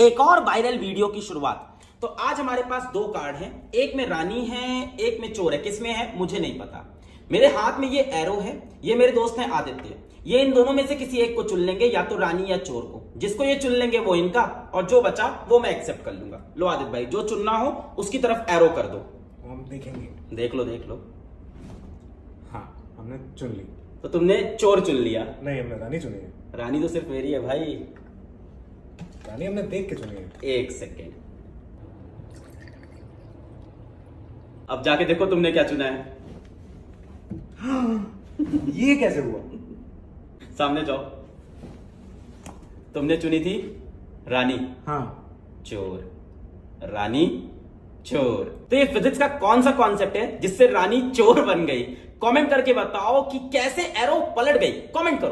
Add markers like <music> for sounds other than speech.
एक और viral video की शुरुआत। तो आज हमारे पास दो कार्ड हैं। एक में रानी है एक में चोर है। किसमें है मुझे नहीं पता। मेरे हाथ में ये एरो है ये मेरे दोस्त हैं आदित्य। ये इन दोनों में से किसी एक को चुन लेंगे या तो रानी या चोर को। जिसको ये चुन लेंगे वो इनका और जो बचा वो मैं एक्सेप्ट कर लूँगा। लो आदित्य भाई जो चुनना हो उसकी तरफ़ एरो कर दो। हम देखेंगे। देख लो देख लो। हाँ हमने चुन ली। तो तुमने चोर चुन लिया। नहीं हमने रानी चुनी है। रानी तो सिर्फ़ मेरी है भाई। रानी हमने देख के चुनी है। एक सेकेंड अब जाके देखो तुमने क्या चुना है। <gasps> ये कैसे हुआ? सामने जाओ। तुमने चुनी थी रानी। हाँ। चोर। रानी चोर। तो ये फिजिक्स का कौन सा कॉन्सेप्ट है जिससे रानी चोर बन गई? कमेंट करके बताओ कि कैसे एरो पलट गई? कमेंट करो।